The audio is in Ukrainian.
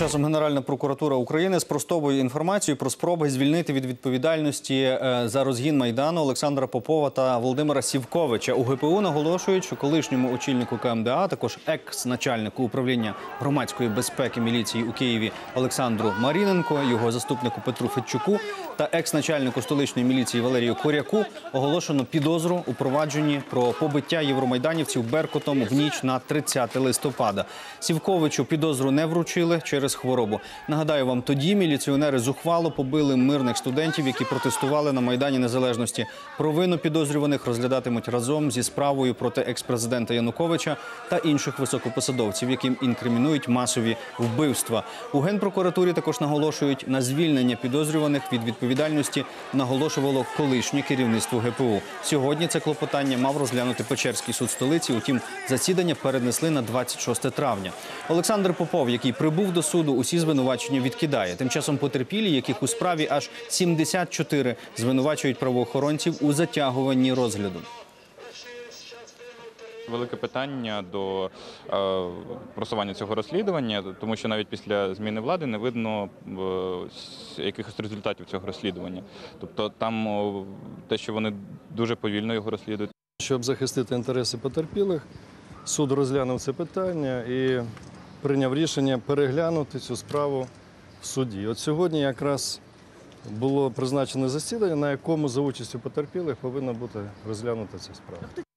часом Генеральна прокуратура України спростовує інформацію про спроби звільнити від відповідальності е, за розгін майдану Олександра Попова та Володимира Сівковича. У ГПУ наголошують, що колишньому очільнику КМДА, також екс-начальнику управління громадської безпеки міліції у Києві Олександру Маріненко, його заступнику Петру Федчуку та екс-начальнику столичної міліції Валерію Коряку оголошено підозру у провадженні про побиття євромайданівців Беркутом в ніч на 30 листопада. Сівковичу підозру не вручили через хворобу. Нагадаю вам, тоді міліціонери зухвало побили мирних студентів, які протестували на майдані Незалежності. Провину підозрюваних розглядатимуть разом зі справою проти екс-президента Януковича та інших високопосадовців, яким інкримінують масові вбивства. У генпрокуратурі також наголошують на звільнення підозрюваних від відповідальності. Наголошувало колишнє керівництво ГПУ. Сьогодні це клопотання мав розглянути Печерський суд столиці. Утім, засідання перенесли на 26 травня. Олександр Попов, який прибув до суду, усі звинувачення відкидає. Тим часом потерпілі, яких у справі аж 74, звинувачують правоохоронців у затягуванні розгляду. Велике питання до е, просування цього розслідування, тому що навіть після зміни влади не видно е, якихось результатів цього розслідування. Тобто там о, те, що вони дуже повільно його розслідують. Щоб захистити інтереси потерпілих, суд розглянув це питання і прийняв рішення переглянути цю справу в суді. От сьогодні якраз було призначене засідання, на якому за участю потерпілих повинна бути розглянута ця справа.